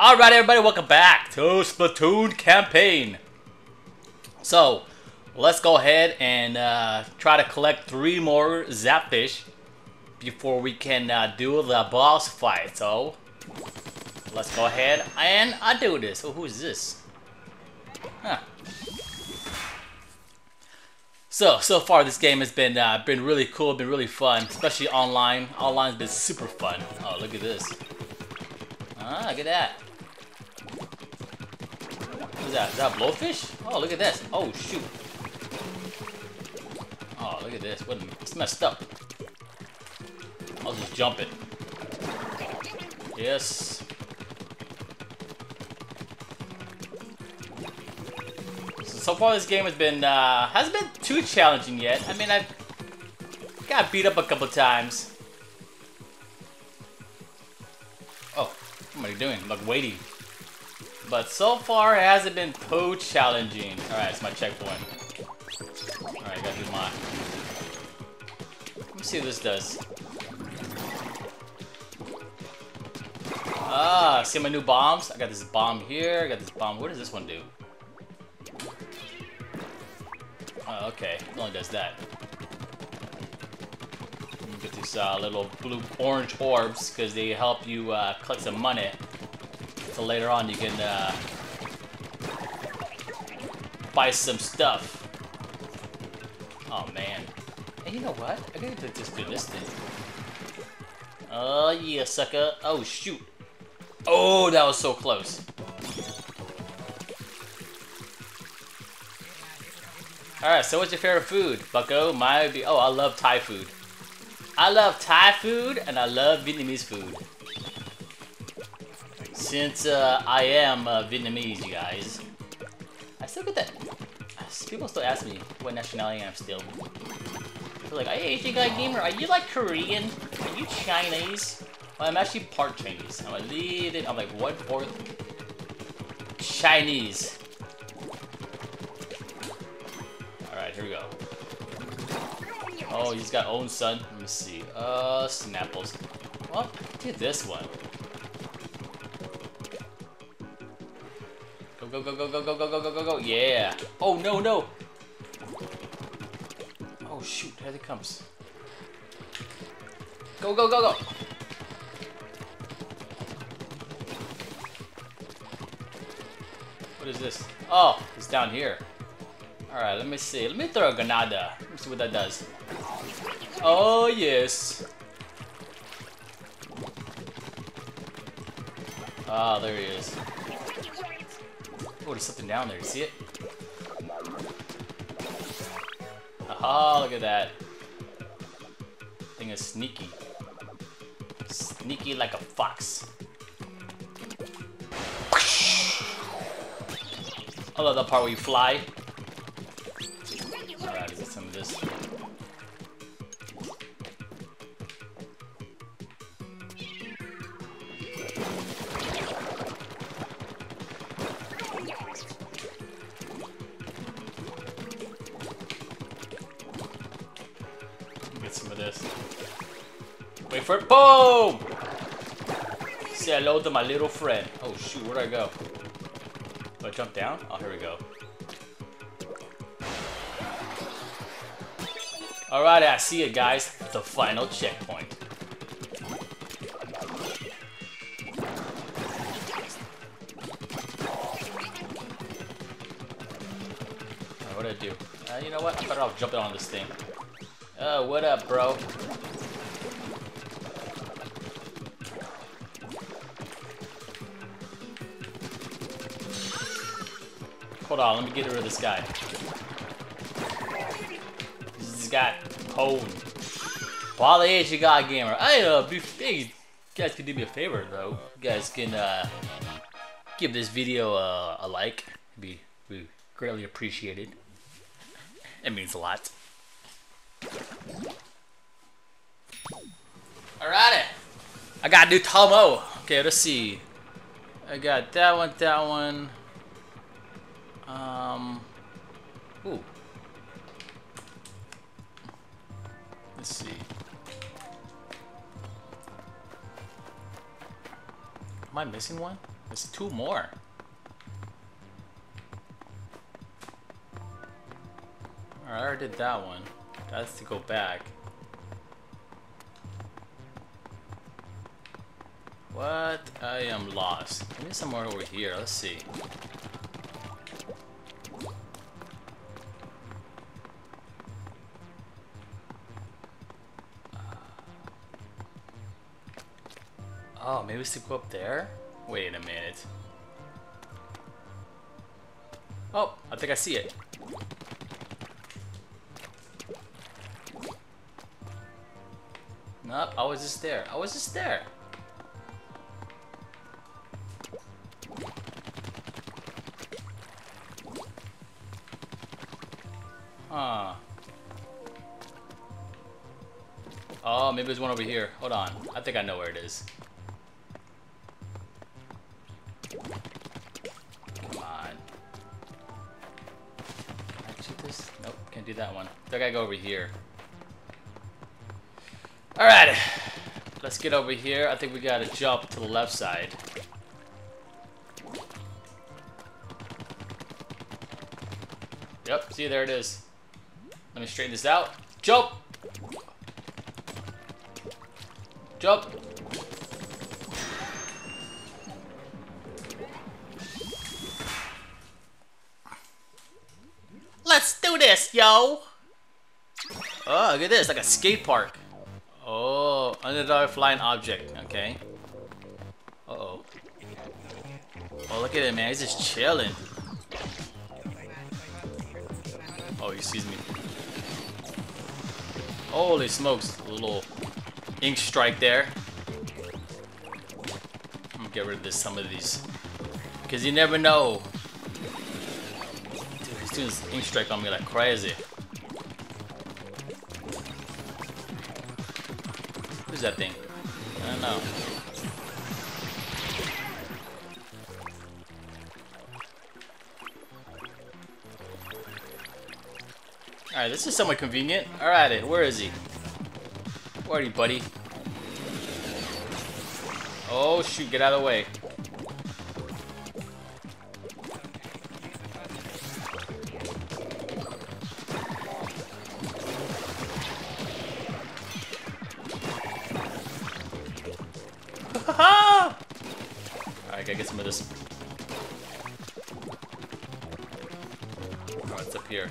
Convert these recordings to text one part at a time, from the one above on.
Alright everybody, welcome back to Splatoon campaign. So, let's go ahead and uh, try to collect three more Zapfish before we can uh, do the boss fight. So, let's go ahead and I do this. Oh, who is this? Huh. So, so far this game has been uh, been really cool, been really fun, especially online. Online's been super fun. Oh, look at this. Ah, look at that. What is that? Is that blowfish? Oh, look at this. Oh, shoot. Oh, look at this. What, it's messed up. I'll just jump it. Yes. So, so far this game has been, uh, hasn't been too challenging yet. I mean, I've got beat up a couple times. Oh, what am I doing? I'm like waiting. But so far, it hasn't been too challenging. Alright, it's my checkpoint. Alright, gotta do my... Let me see what this does. Ah, see my new bombs? I got this bomb here, I got this bomb. What does this one do? Oh, okay. It only does that. You Get these uh, little blue orange orbs because they help you uh, collect some money. So later on you can uh, buy some stuff. Oh man. Hey, you know what? I gotta just do this thing. Oh yeah, sucker. Oh shoot. Oh, that was so close. Alright, so what's your favorite food? Bucko, my be oh I love Thai food. I love Thai food and I love Vietnamese food. Since uh, I am uh, Vietnamese, you guys, I still get that. People still ask me what nationality I'm still. They're like, hey, Asian guy gamer, are you like Korean? Are you Chinese? Well, I'm actually part Chinese. I'm a little. I'm like one fourth Chinese. All right, here we go. Oh, he's got own son. Let me see. Uh, Snapples. Well, do this one. Go, go, go, go, go, go, go, go, go, go, Yeah. Oh, no, no. Oh, shoot. Here it comes. Go, go, go, go. What is this? Oh, it's down here. Alright, let me see. Let me throw a granada. Let me see what that does. Oh, yes. Ah, oh, there he is. Oh, there's something down there. You see it? Aha, look at that. Thing is sneaky. Sneaky like a fox. I love that part where you fly. Alright, let's get some of this. This. Wait for it. Boom! Say hello to my little friend. Oh shoot, where'd I go? Do I jump down? Oh, here we go. Alright, I see it, guys. The final checkpoint. what did I do? Uh, you know what? I'm better off jumping on this thing. Oh, what up, bro? Hold on, let me get rid of this guy. This guy, Pone. While age you got gamer. I uh, you guys can do me a favor though. You guys can uh, give this video a, a like. It'd be, be greatly appreciated. It means a lot. Alrighty. I got a new Tomo. Okay, let's see. I got that one, that one. Um. Ooh. Let's see. Am I missing one? There's two more. Alright, I already did that one. That's to go back. What? I am lost. Maybe somewhere over here. Let's see. Uh, oh, maybe we should go up there? Wait a minute. Oh, I think I see it. Nope, I was just there. I was just there. Huh. Oh, maybe there's one over here. Hold on. I think I know where it is. Come on. Can I shoot this? Nope, can't do that one. I I go over here. Alright. Let's get over here. I think we gotta jump to the left side. Yep, see, there it is. Let me straighten this out. Jump! Jump! Let's do this, yo! Oh, look at this, like a skate park. Oh, another flying object. Okay. Uh oh. Oh, look at it, man. He's just chilling. Oh, excuse me. Holy smokes. A little ink strike there. I'm gonna get rid of this, some of these. Because you never know. Dude, he's doing ink strike on me like crazy. Who's that thing? I don't know. Alright, this is somewhat convenient. Alright, where is he? Where are you, buddy? Oh, shoot, get out of the way. Alright, gotta get some of this. Oh, it's up here.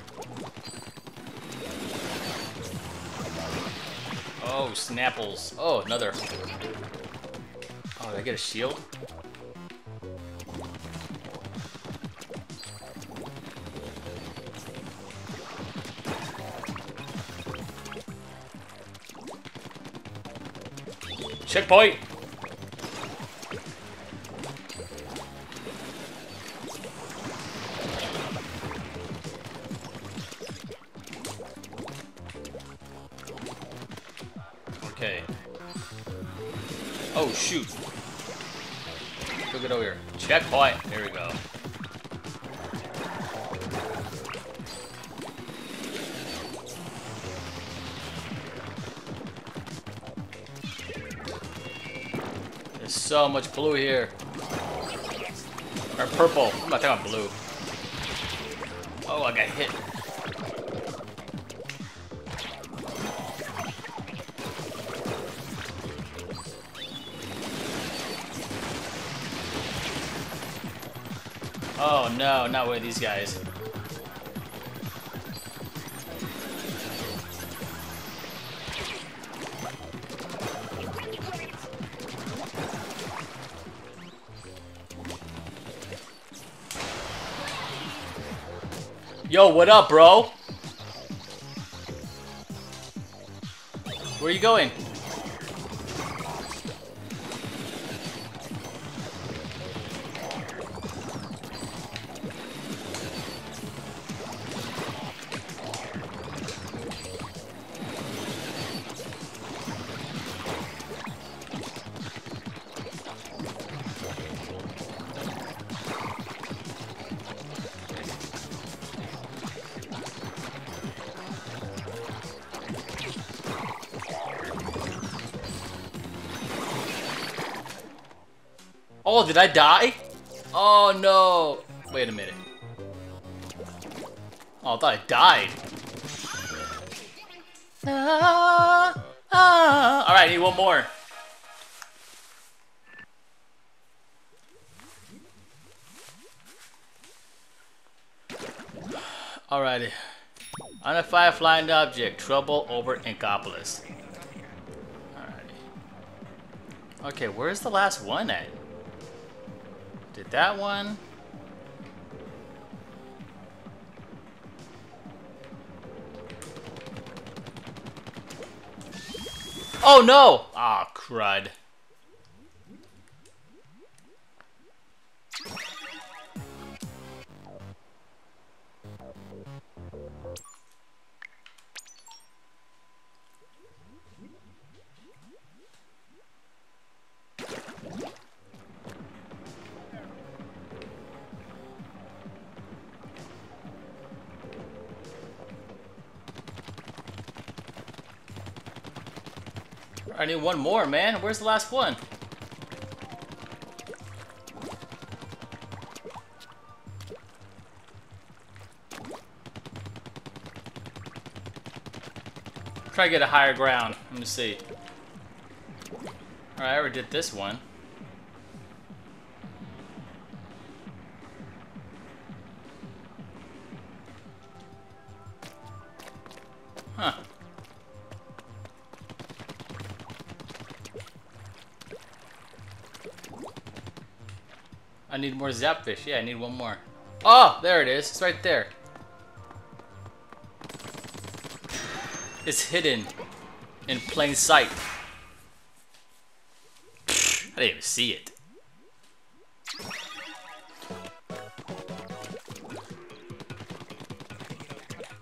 Oh, Snapples. Oh, another. Oh, did I get a shield? Checkpoint! Here. We go. There's so much blue here. Or purple. I'm not talking blue. Oh, I got hit. Oh no, not with these guys. Yo, what up, bro? Where you going? Oh, did I die? Oh no! Wait a minute. Oh, I thought I died. Ah, ah. All right, I need one more. Alrighty. Unify flying object. Trouble over Inkopolis. Alrighty. Okay, where's the last one at? Did that one? Oh no! Ah, oh, crud. I need one more, man. Where's the last one? Try to get a higher ground. Let me see. Alright, I already did this one. I need more zapfish. Yeah, I need one more. Oh, there it is. It's right there. It's hidden in plain sight. I didn't even see it.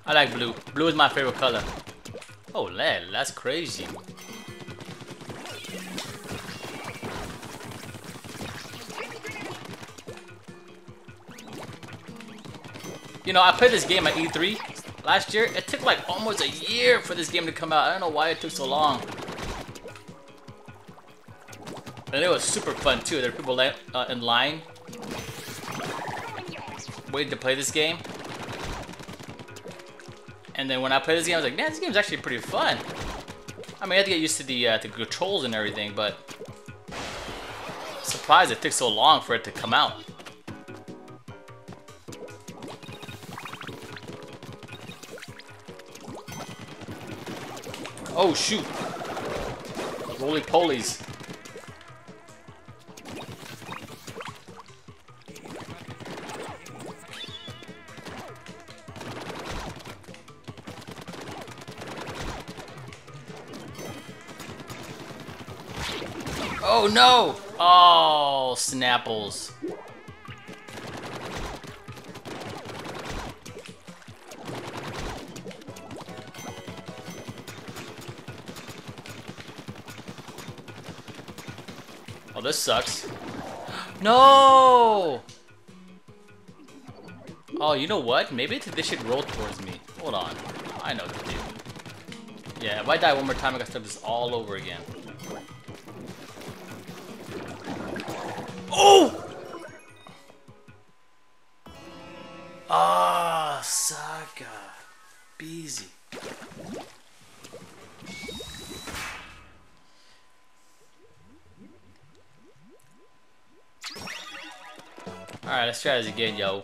I like blue. Blue is my favorite color. Oh, lad, that's crazy. You know, I played this game at E3 last year. It took like almost a year for this game to come out. I don't know why it took so long. And it was super fun too. There were people uh, in line waiting to play this game. And then when I played this game, I was like, man, this game's actually pretty fun. I mean, I had to get used to the, uh, the controls and everything, but surprised it took so long for it to come out. Oh, shoot. Roly polies. Oh no! Oh, Snapples. This sucks. No! Oh, you know what? Maybe they should roll towards me. Hold on. I know what to do. Yeah, if I die one more time, I gotta start this all over again. Oh! Ah, oh, Saga. Beezy. Alright, let's try this again, yo.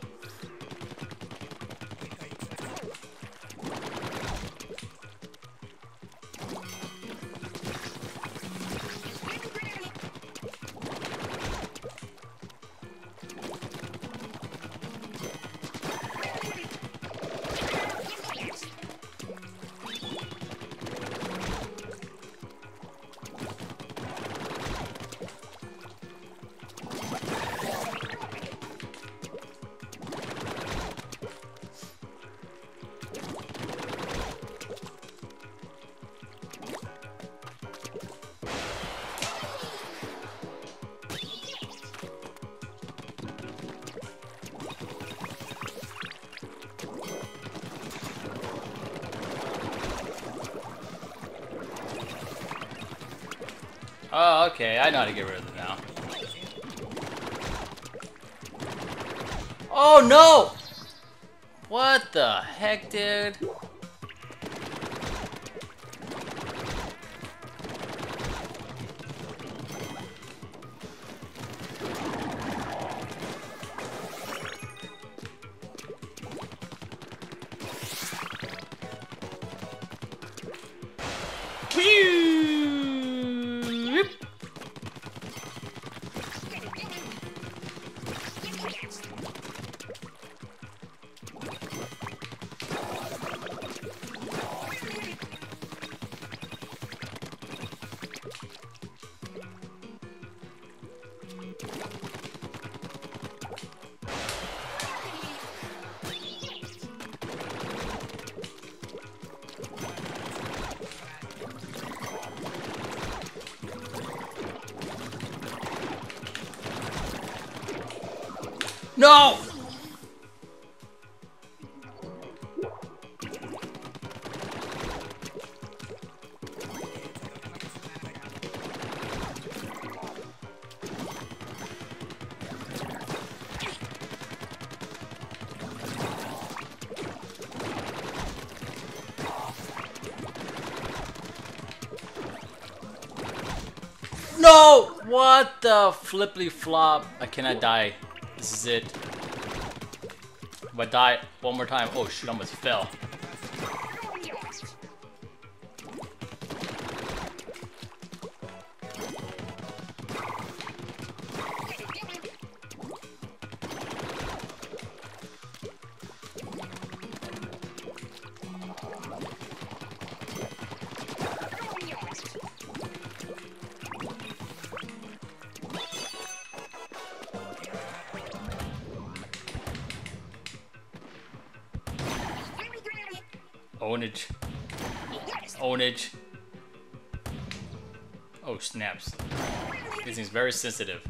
Oh, okay. I know how to get rid of them now. Oh, no! What the heck, dude? No! No! What the flippity flop? Uh, I cannot die. This is it. If I die one more time, oh shoot, I almost fell. Ownage. Ownage. Oh, snaps. This thing's very sensitive.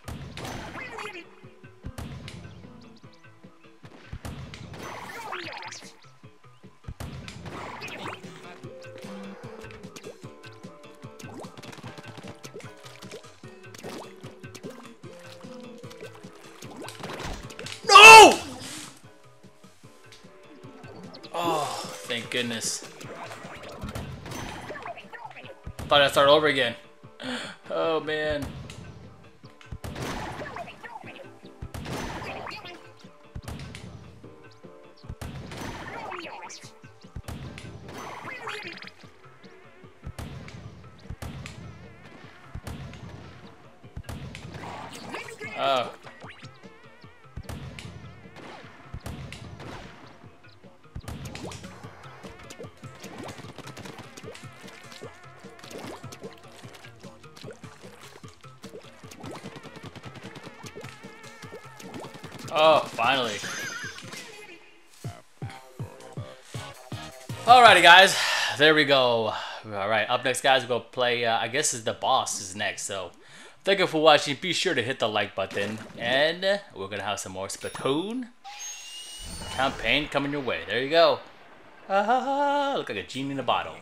Goodness. Thought I'd start over again. Oh man. Oh, finally. Alrighty, guys. There we go. Alright, up next, guys, we'll go play, uh, I guess is the boss is next. So, thank you for watching. Be sure to hit the like button. And we're going to have some more Splatoon campaign coming your way. There you go. Ah, look like a genie in a bottle.